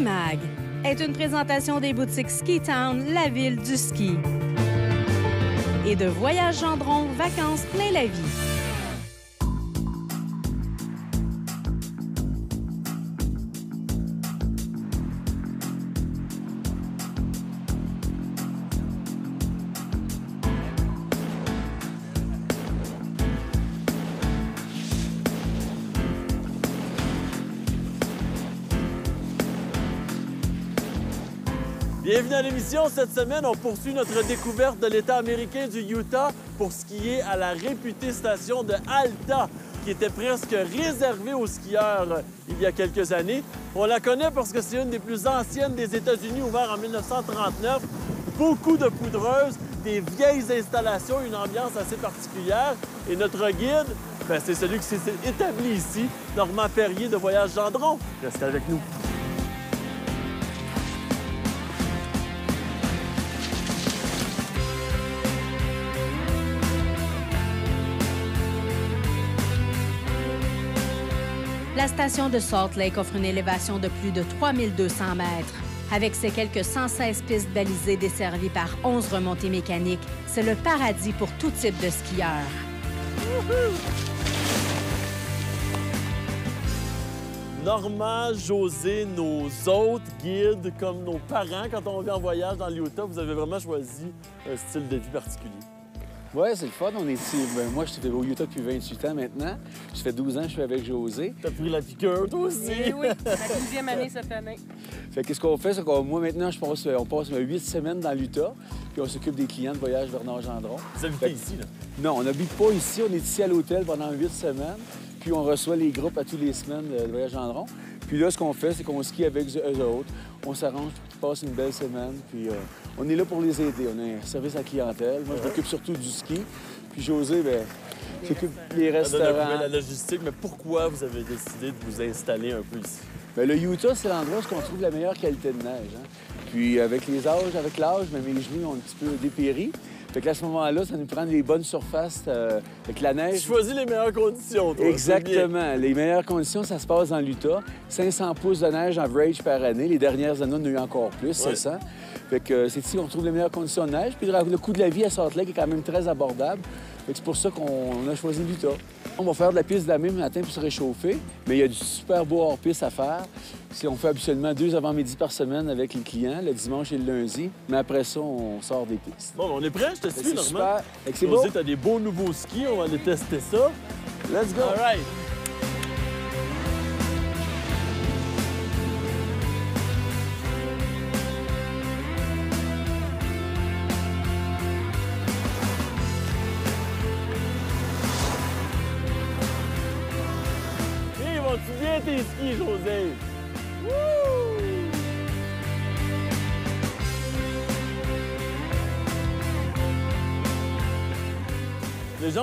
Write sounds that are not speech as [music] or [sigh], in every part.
Mag est une présentation des boutiques Ski Town, la ville du ski. Et de Voyage Gendron, vacances plein la vie. À l'émission. Cette semaine, on poursuit notre découverte de l'État américain du Utah pour skier à la réputée station de Alta, qui était presque réservée aux skieurs euh, il y a quelques années. On la connaît parce que c'est une des plus anciennes des États-Unis, ouverte en 1939. Beaucoup de poudreuses, des vieilles installations, une ambiance assez particulière. Et notre guide, ben, c'est celui qui s'est établi ici, Normand Perrier de Voyage Gendron. Restez avec nous. La station de Salt Lake offre une élévation de plus de 3200 mètres. Avec ses quelques 116 pistes balisées desservies par 11 remontées mécaniques, c'est le paradis pour tout type de skieurs. Normand, José, nos autres guides, comme nos parents, quand on vient en voyage dans l'Utah, vous avez vraiment choisi un style de vie particulier. Oui, c'est le fun. On est ici. Ben, moi, je suis au Utah depuis 28 ans maintenant. Ça fait 12 ans que je suis avec José. T'as pris la piqûre, toi aussi? Eh oui, ma douzième année cette année. Fait qu'est-ce qu'on fait? C'est que moi, maintenant, je passe, on passe 8 semaines dans l'Utah, puis on s'occupe des clients de voyage Bernard Gendron. Vous habitez ici, là? Non, on n'habite pas ici. On est ici à l'hôtel pendant 8 semaines, puis on reçoit les groupes à tous les semaines de voyage Gendron. Puis là, ce qu'on fait, c'est qu'on skie avec eux autres. On s'arrange pour qu'ils passent une belle semaine, puis euh, on est là pour les aider. On a un service à clientèle. Moi, je m'occupe surtout du ski. Puis José, ben, s'occupe des Ça restaurants. la logistique, mais pourquoi vous avez décidé de vous installer un peu ici? Ben, le Utah, c'est l'endroit où on trouve la meilleure qualité de neige. hein. Puis avec les âges, avec l'âge, mes genoux ont un petit peu dépéri. Fait qu'à ce moment-là, ça nous prend des bonnes surfaces euh, avec la Tu neige. choisis les meilleures conditions, toi. c'est bien. Exactement. Les meilleures conditions, ça se passe dans l'Utah. 500 pouces de neige average par année. Les dernières années, on en a eu encore plus, Ouais. 700. Fait que c'est ici qu'on trouve les meilleures conditions de neige. Puis le coût de la vie à Salt Lake est quand même très abordable. C'est pour ça qu'on a choisi l'Utah. On va faire de la piste de la même matin pour se réchauffer, mais il y a du super beau hors-piste à faire. Si on fait habituellement deux avant-midi par semaine avec les clients, le dimanche et le lundi. Mais après ça, on sort des pistes. Bon, on est prêt? Je te suis, C'est Normand? super. C'est beau. José, t'as des beaux nouveaux skis. On va aller tester ça. Let's go. All right.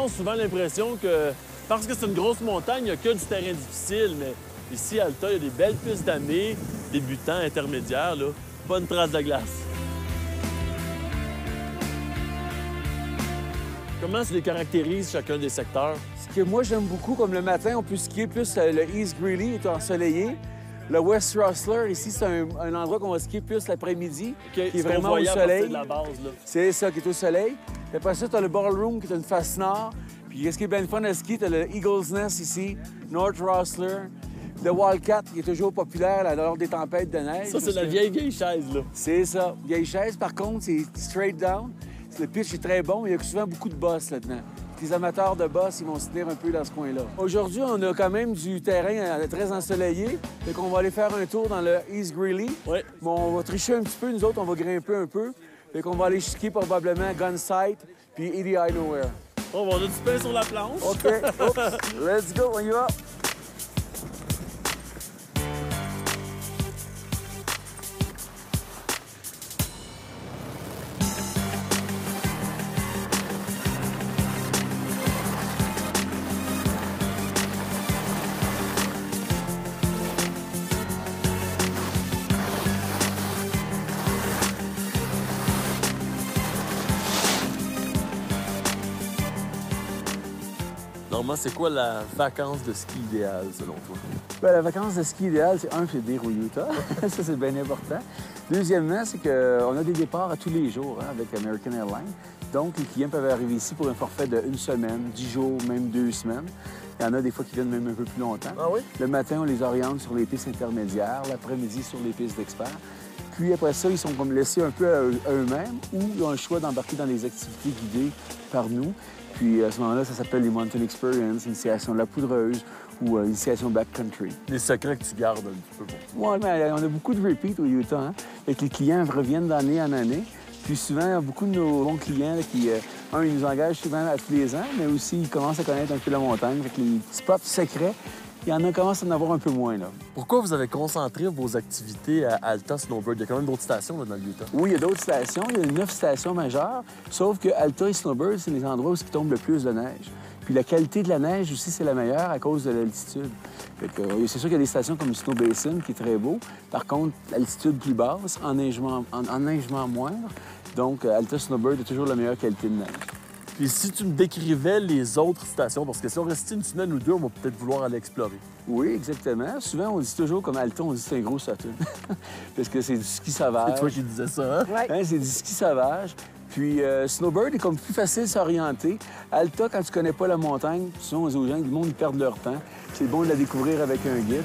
Ont souvent l'impression que parce que c'est une grosse montagne, il n'y a que du terrain difficile, mais ici, à Alta, il y a des belles pistes d'année, débutants, intermédiaires, là. Pas une trace de glace. Comment se les caractérise chacun des secteurs? Ce que moi j'aime beaucoup, comme le matin, on peut skier plus euh, le East Greeley, est ensoleillé. Le West Rustler, ici, c'est un, un endroit qu'on va skier plus l'après-midi, qui est qu'on vraiment au soleil. C'est ça, qui est au soleil. Puis après ça, tu as le Ballroom, qui est une face nord. Puis ce qui est bien le fun à skier, tu as le Eagle's Nest ici, North Rustler, le Wildcat, qui est toujours populaire là, lors des tempêtes de neige. Ça, c'est la que- vieille, vieille chaise, là. C'est ça. Vieille chaise, par contre, c'est straight down. Le pitch est très bon, il y a souvent beaucoup de boss là-dedans. Les amateurs de boss, ils vont se tenir un peu dans ce coin-là. Aujourd'hui, on a quand même du terrain euh, très ensoleillé. Fait qu'on va aller faire un tour dans le East Greeley. Ouais. Bon, on va tricher un petit peu, nous autres, on va grimper un peu. Fait qu'on va aller skier probablement Gunsight puis Eye Nowhere. Bon, on a du pain sur la planche. OK, [laughs] let's go, on y va. Normand, c'est quoi la vacance de ski idéale selon toi? Ben, la vacance de ski idéale, c'est un, c'est de au Utah. ça, c'est bien important. Deuxièmement, c'est qu'on a des départs à tous les jours hein, avec American Airlines. Donc, les clients peuvent arriver ici pour un forfait de une semaine, dix jours, même deux semaines. Il y en a des fois qui viennent même un peu plus longtemps. Ah oui? Le matin, on les oriente sur les pistes intermédiaires, l'après-midi sur les pistes d'experts. Puis après ça, ils sont comme laissés un peu à eux-mêmes ou ils ont le choix d'embarquer dans les activités guidées par nous. Puis à ce moment-là, ça s'appelle les Mountain Experience, initiation de la poudreuse ou euh, initiation backcountry. Les secrets que tu gardes un petit peu pour. Oui, mais euh, on a beaucoup de repeat au Utah. Hein? Fait que les clients reviennent d'année en année. Puis souvent, beaucoup de nos bons clients là, qui, euh, un, ils nous engagent souvent à tous les ans, mais aussi ils commencent à connaître un peu la montagne. Fait que les spots secrets, il y en a commence à en avoir un peu moins. Là. Pourquoi vous avez concentré vos activités à Alta Snowbird? Il y a quand même d'autres stations là, dans le Utah. Oui, il y a d'autres stations. Il y a neuf stations majeures. Sauf que Alta et Snowbird, c'est les endroits où il tombe le plus de neige. Puis la qualité de la neige aussi, c'est la meilleure à cause de l'altitude. C'est sûr qu'il y a des stations comme Snow Basin qui est très beau. Par contre, l'altitude plus basse, enneigement, en, enneigement moindre. Donc, Alta Snowbird a toujours la meilleure qualité de neige. Puis si tu me décrivais les autres stations, parce que si on restait une semaine ou deux, on va peut-être vouloir aller explorer. Oui, exactement. Souvent, on dit toujours, comme Alta, on dit que c'est un gros Saturn. [laughs] Parce que c'est du ski sauvage. C'est toi qui disais ça, hein? Hein, c'est du ski sauvage. Puis euh, Snowbird est comme plus facile de s'orienter. Alta, quand tu connais pas la montagne, souvent on dit aux gens, le monde, ils perdent leur temps. C'est bon de la découvrir avec un guide.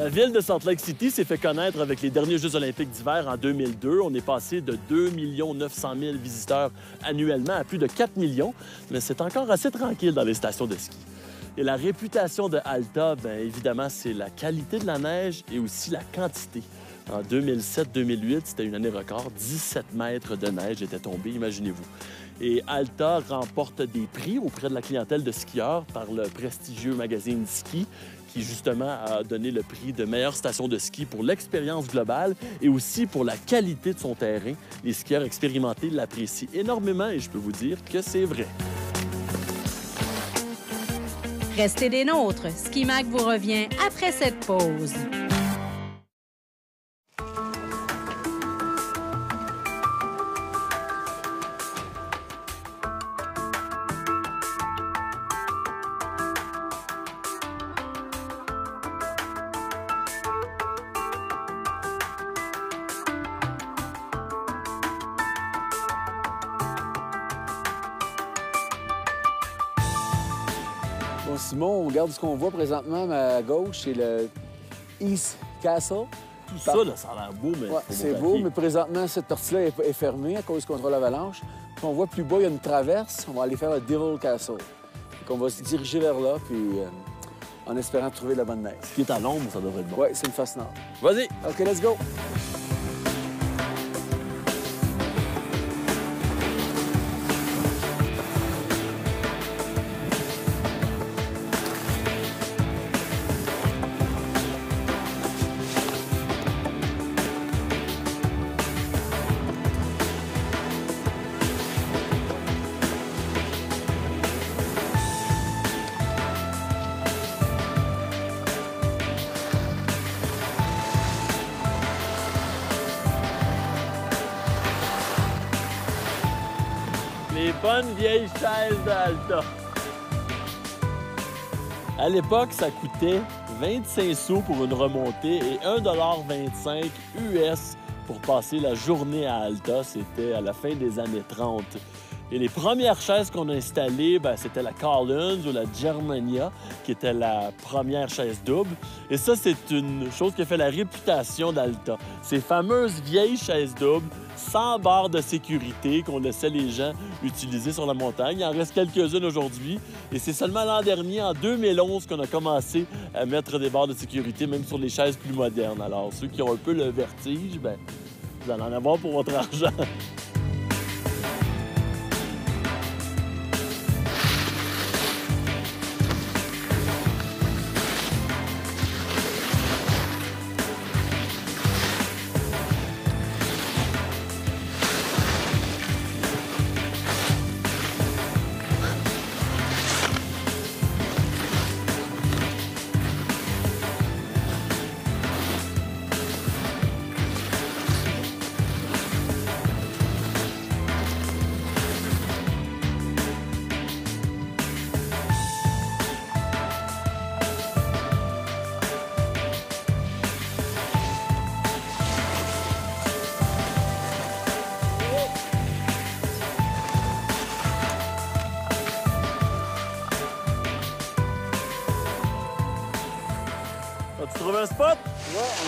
La ville de Salt Lake City s'est fait connaître avec les derniers Jeux olympiques d'hiver en 2002. On est passé de 2 900 000 visiteurs annuellement à plus de 4 millions, mais c'est encore assez tranquille dans les stations de ski. Et la réputation de Alta, bien évidemment, c'est la qualité de la neige et aussi la quantité. En 2007-2008, c'était une année record. 17 mètres de neige étaient tombés, imaginez-vous. Et Alta remporte des prix auprès de la clientèle de skieurs par le prestigieux magazine Ski, qui justement a donné le prix de meilleure station de ski pour l'expérience globale et aussi pour la qualité de son terrain. Les skieurs expérimentés l'apprécient énormément et je peux vous dire que c'est vrai. Restez des nôtres. Ski Mac vous revient après cette pause. Simon, on regarde ce qu'on voit présentement à ma gauche, c'est le East Castle. Tout ça, là, ça a l'air beau, mais Ouais, c'est beau, mais présentement, cette partie-là est, est fermée à cause contre l'avalanche. Puis on voit plus bas, il y a une traverse. On va aller faire le Devil Castle. Donc, on va se diriger vers là, puis euh, en espérant trouver de la bonne neige. Ce qui est à l'ombre, ça devrait être bon. Ouais, c'est une face nord. Vas-y! OK, let's go! À l'époque, ça coûtait 25 sous pour une remontée et 1,25 US pour passer la journée à Alta. C'était à la fin des années 30. Et les premières chaises qu'on a installées, ben, c'était la Collins ou la Germania, qui était la première chaise double. Et ça, c'est une chose qui a fait la réputation d'Alta. Ces fameuses vieilles chaises doubles, sans barre de sécurité qu'on laissait les gens utiliser sur la montagne. Il en reste quelques-unes aujourd'hui. Et c'est seulement l'an dernier, en 2011, qu'on a commencé à mettre des barres de sécurité, même sur les chaises plus modernes. Alors, ceux qui ont un peu le vertige, ben, vous allez en avoir pour votre argent. [laughs]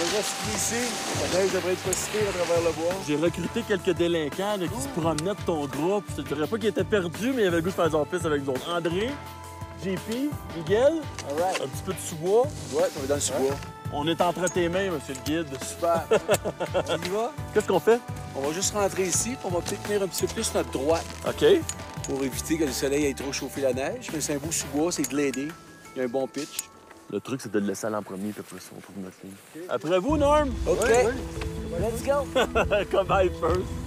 Resté ici. La neige devrait être possible à travers le bois. J'ai recruté quelques délinquants là, qui se promenaient de ton groupe. Je te dirais pas qu'ils étaient perdus, mais il y avait le goût de faire des piste avec nous autres. André, JP, Miguel, right. un petit peu de sous-bois. Ouais, on va dans le sous-bois. On est entre tes mains, monsieur le guide. Super. [laughs] on y va? Qu'est-ce qu'on fait? On va juste rentrer ici, puis on va peut-être tenir un petit peu plus notre droite OK. pour éviter que le soleil aille trop chauffer la neige. Mais c'est un beau sous-bois, c'est gladé. Il y a un bon pitch. Le truc, c'est de le laisser aller en premier, puis après ça, on trouve notre ligne. Après vous, Norm? OK. Let's go. [laughs] Comme I first.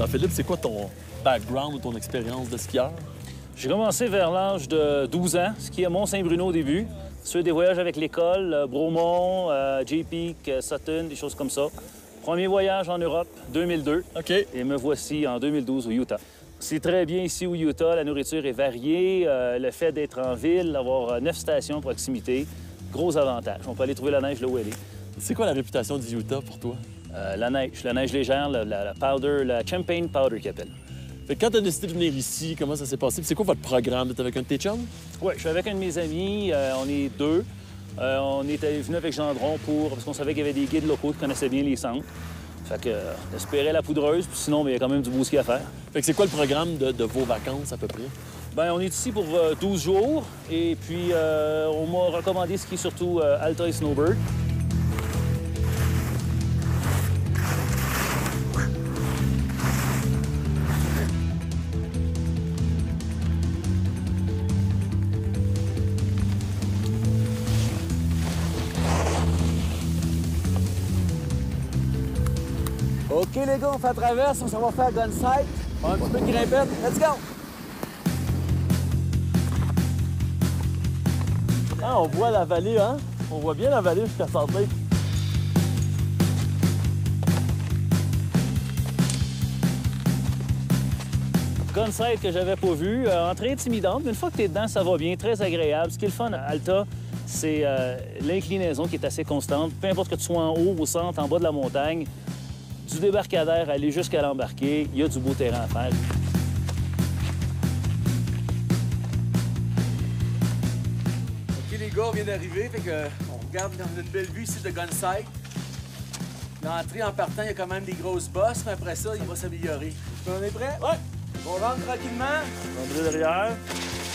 Jean-Philippe, c'est quoi ton background ou ton expérience de skieur? J'ai commencé vers l'âge de 12 ans, ski à Mont-Saint-Bruno au début. Sur des voyages avec l'école, euh, Bromont, euh, J-Peak, euh, Sutton, des choses comme ça. Premier voyage en Europe, 2002. OK. Et me voici en 2012 au Utah. C'est très bien ici au Utah. La nourriture est variée. euh, le fait d'être en ville, d'avoir neuf stations à proximité, gros avantage. On peut aller trouver la neige là où elle est. C'est quoi la réputation du Utah pour toi? Euh, la neige, la neige légère, la, powder, la champagne powder qu'ils appellent. Fait que quand t'as décidé de venir ici, comment ça s'est passé? C'est quoi votre programme? T'es avec un de tes chums? Oui, je suis avec un de mes amis. euh, on est deux. Euh, on est venu avec Gendron pour... parce qu'on savait qu'il y avait des guides locaux qui connaissaient bien les centres. Fait que, on espérait la poudreuse, puis sinon, il y a quand même du beau ski à faire. Fait que c'est quoi le programme de, de vos vacances à peu près? Ben, on est ici pour euh, 12 jours, et puis on m'a recommandé skier surtout euh, Alta et Snowbird. OK, les gars, on fait la traverse, on s'en va faire gunsight. Un petit peu de grimpette. Let's go! Ah, on voit la vallée, hein? On voit bien la vallée jusqu'à Salt Lake. Gunsight que j'avais pas vu, euh, entrée intimidante, mais une fois que tu es dedans, ça va bien, très agréable. Ce qui est le fun à Alta, c'est euh, l'inclinaison qui est assez constante. Peu importe que tu sois en haut, au centre, en bas de la montagne, du débarcadère, aller jusqu'à l'embarquer, il y a du beau terrain à faire. OK, les gars, on vient d'arriver, fait que on regarde dans une belle vue ici de Gunsight. L'entrée en partant, il y a quand même des grosses bosses, mais après ça, il va s'améliorer. On est prêt? Ouais. On rentre tranquillement. André derrière.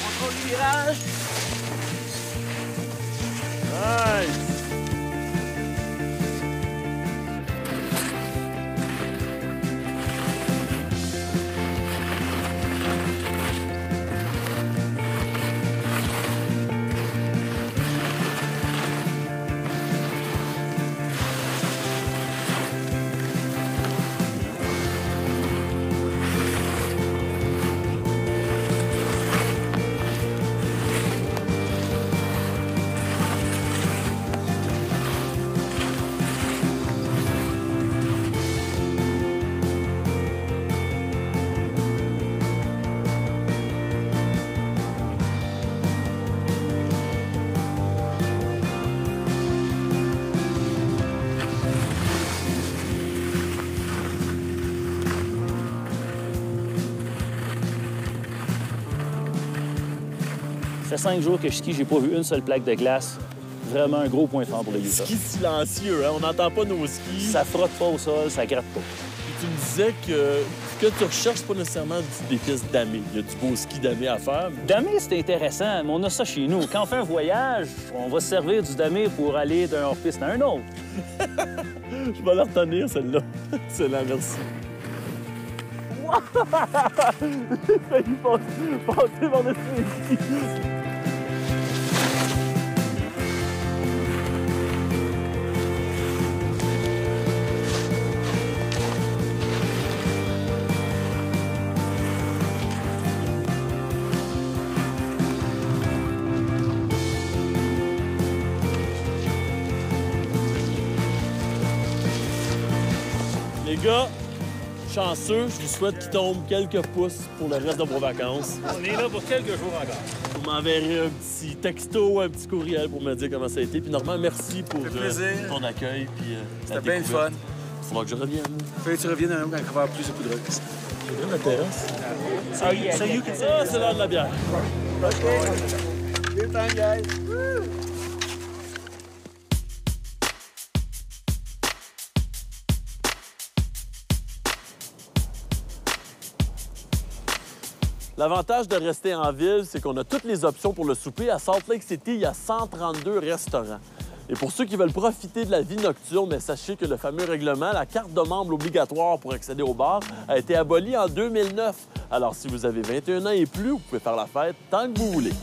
On prend le virage. Nice! Fait cinq jours que je skie, j'ai pas vu une seule plaque de glace. Vraiment un gros point fort pour le Utah. Ski silencieux, hein? On n'entend pas nos skis. Ça frotte pas au sol, ça gratte pas. Tu me disais que ce que tu recherches, pas nécessairement des pistes damées. Il y a du beau ski damé à faire. mais- Damé, c'est intéressant, mais on a ça chez nous. Quand on fait un voyage, on va se servir du damé pour aller d'un hors-piste à un autre. [laughs] Je vais la retenir, celle-là. [laughs] Celle-là, merci. [laughs] J'ai failli passer, passer par-dessus gars, chanceux, je vous souhaite qu'il tombe quelques pouces pour le reste de vos vacances. On est là pour quelques jours encore. Vous m'enverrez un petit texto, un petit courriel pour me dire comment ça a été. Puis Normand, merci pour euh, ton accueil. Puis, euh, C'était bien le fun. Il faudra que je revienne. Fallait que tu reviennes quand il va avoir plus de poudre. Je reviens la terrasse. Ça, c'est l'heure de la bière. Good time, guys. L'avantage de rester en ville, c'est qu'on a toutes les options pour le souper. À Salt Lake City, il y a 132 restaurants. Et pour ceux qui veulent profiter de la vie nocturne, mais sachez que le fameux règlement, la carte de membre obligatoire pour accéder au bar, a été abolie en 2009. Alors, si vous avez 21 ans et plus, vous pouvez faire la fête tant que vous voulez.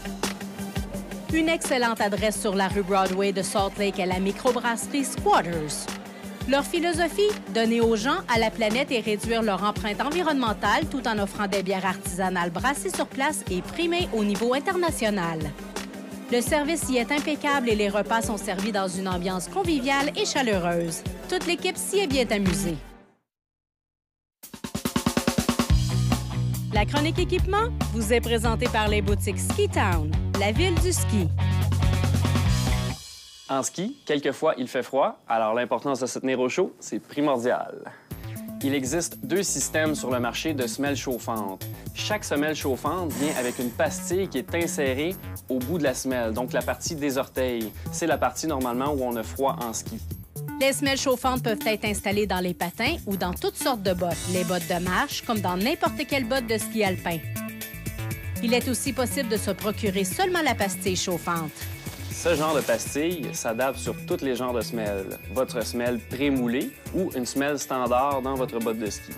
Une excellente adresse sur la rue Broadway de Salt Lake est la microbrasserie Squatters. Leur philosophie, donner aux gens, à la planète et réduire leur empreinte environnementale tout en offrant des bières artisanales brassées sur place et primées au niveau international. Le service y est impeccable et les repas sont servis dans une ambiance conviviale et chaleureuse. Toute l'équipe s'y est bien amusée. La chronique équipement vous est présentée par les boutiques Ski Town, la ville du ski. En ski, quelquefois, il fait froid, alors l'importance de se tenir au chaud, c'est primordial. Il existe deux systèmes sur le marché de semelles chauffantes. Chaque semelle chauffante vient avec une pastille qui est insérée au bout de la semelle, donc la partie des orteils. C'est la partie normalement où on a froid en ski. Les semelles chauffantes peuvent être installées dans les patins ou dans toutes sortes de bottes, les bottes de marche comme dans n'importe quelle botte de ski alpin. Il est aussi possible de se procurer seulement la pastille chauffante. Ce genre de pastille s'adapte sur tous les genres de semelles. Votre semelle prémoulée ou une semelle standard dans votre botte de ski.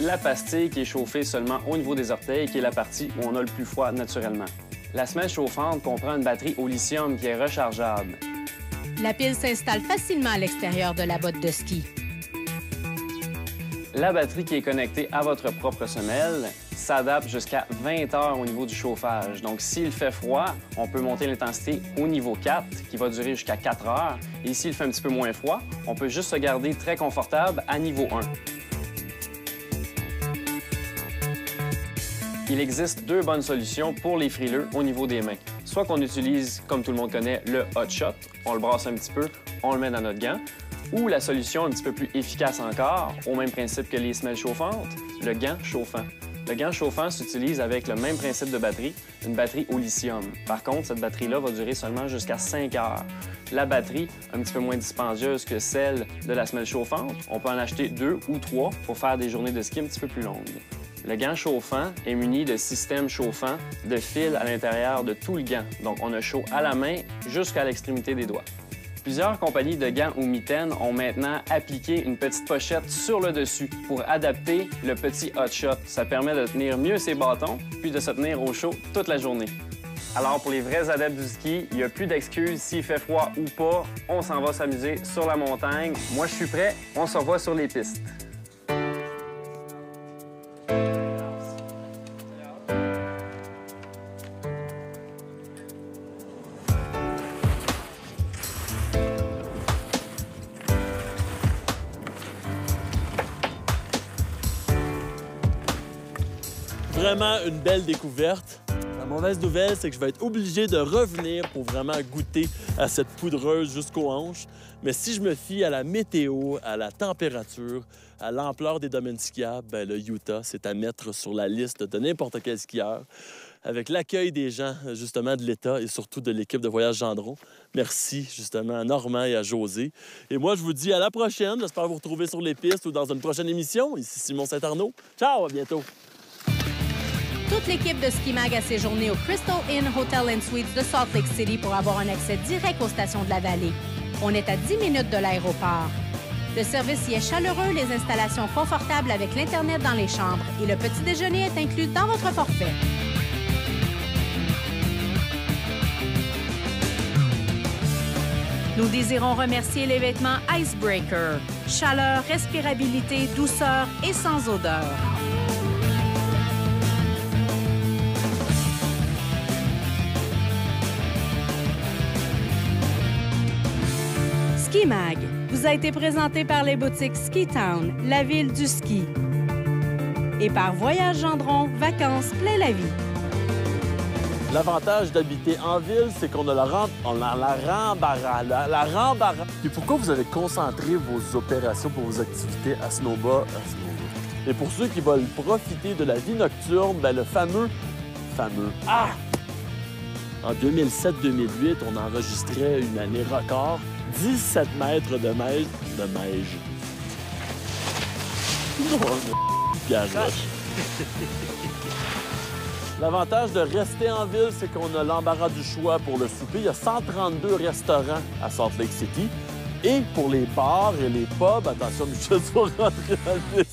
La pastille qui est chauffée seulement au niveau des orteils, qui est la partie où on a le plus froid naturellement. La semelle chauffante comprend une batterie au lithium qui est rechargeable. La pile s'installe facilement à l'extérieur de la botte de ski. La batterie qui est connectée à votre propre semelle s'adapte jusqu'à 20 heures au niveau du chauffage. Donc, s'il fait froid, on peut monter l'intensité au niveau 4, qui va durer jusqu'à 4 heures. Et s'il fait un petit peu moins froid, on peut juste se garder très confortable à niveau 1. Il existe deux bonnes solutions pour les frileux au niveau des mains. Soit qu'on utilise, comme tout le monde connaît, le hot shot, on le brasse un petit peu, on le met dans notre gant, ou la solution un petit peu plus efficace encore, au même principe que les semelles chauffantes, le gant chauffant. Le gant chauffant s'utilise avec le même principe de batterie, une batterie au lithium. Par contre, cette batterie-là va durer seulement jusqu'à 5 heures. La batterie, un petit peu moins dispendieuse que celle de la semelle chauffante, on peut en acheter deux ou trois pour faire des journées de ski un petit peu plus longues. Le gant chauffant est muni de systèmes chauffants de fils à l'intérieur de tout le gant. Donc, on a chaud à la main jusqu'à l'extrémité des doigts. Plusieurs compagnies de gants ou mitaines ont maintenant appliqué une petite pochette sur le dessus pour adapter le petit hot shot. Ça permet de tenir mieux ses bâtons puis de se tenir au chaud toute la journée. Alors pour les vrais adeptes du ski, il n'y a plus d'excuses s'il fait froid ou pas. On s'en va s'amuser sur la montagne. Moi, je suis prêt. On se revoit sur les pistes. Vraiment une belle découverte. La mauvaise nouvelle, c'est que je vais être obligé de revenir pour vraiment goûter à cette poudreuse jusqu'aux hanches. Mais si je me fie à la météo, à la température, à l'ampleur des domaines skiables, ben, le Utah, c'est à mettre sur la liste de n'importe quel skieur. Avec l'accueil des gens, justement, de l'État et surtout de l'équipe de Voyage Gendron. Merci, justement, à Normand et à José. Et moi, je vous dis à la prochaine. J'espère vous retrouver sur les pistes ou dans une prochaine émission. Ici Simon Saint-Arnaud. Ciao, à bientôt. Toute l'équipe de Ski Mag a séjourné au Crystal Inn Hotel and Suites de Salt Lake City pour avoir un accès direct aux stations de la vallée. On est à 10 minutes de l'aéroport. Le service y est chaleureux, les installations confortables avec l'Internet dans les chambres et le petit déjeuner est inclus dans votre forfait. Nous désirons remercier les vêtements Icebreaker. Chaleur, respirabilité, douceur et sans odeur. Ski Mag. Vous a été présenté par les boutiques Ski Town, la ville du ski. Et par Voyage Gendron, vacances plein la vie. L'avantage d'habiter en ville, c'est qu'on a la, ram- on a la rembarras. La, la rembarras. Et pourquoi vous avez concentré vos opérations pour vos activités à Snowba, à Snowba? Et pour ceux qui veulent profiter de la vie nocturne, ben le fameux, fameux, ah! En 2007-2008, on enregistrait une année record, 17 mètres de neige, de neige. [laughs] [laughs] Garoche. L'avantage de rester en ville, c'est qu'on a l'embarras du choix pour le souper. Il y a 132 restaurants à Salt Lake City. Et pour les bars et les pubs, attention, Michel, tu vas rentrer dans le.